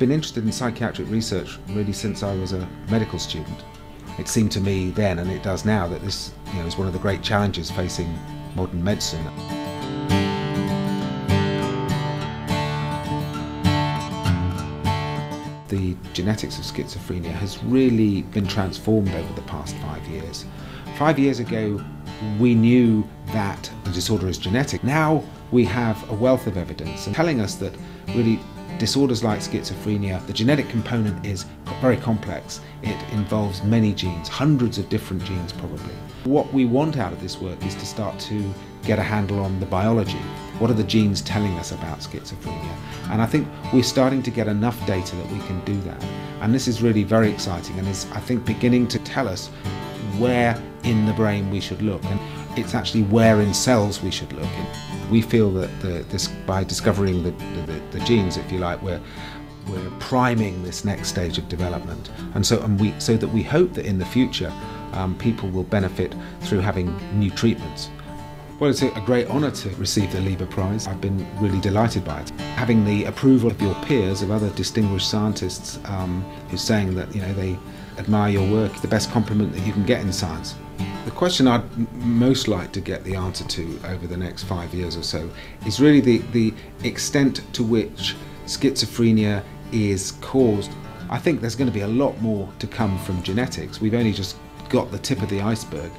been interested in psychiatric research really since I was a medical student. It seemed to me then, and it does now, that this you know, is one of the great challenges facing modern medicine. The genetics of schizophrenia has really been transformed over the past five years. Five years ago, we knew that the disorder is genetic. Now we have a wealth of evidence telling us that really disorders like schizophrenia, the genetic component is very complex. It involves many genes, hundreds of different genes probably. What we want out of this work is to start to get a handle on the biology. What are the genes telling us about schizophrenia? And I think we're starting to get enough data that we can do that. And this is really very exciting and is, I think, beginning to tell us where in the brain we should look. And it's actually where in cells we should look. We feel that the, this, by discovering the, the, the genes, if you like, we're, we're priming this next stage of development. And so, and we, so that we hope that in the future, um, people will benefit through having new treatments. Well, it's a great honour to receive the Lieber Prize. I've been really delighted by it. Having the approval of your peers, of other distinguished scientists, um, who's saying that you know they admire your work, the best compliment that you can get in science. The question I'd most like to get the answer to over the next five years or so is really the, the extent to which schizophrenia is caused. I think there's going to be a lot more to come from genetics. We've only just got the tip of the iceberg.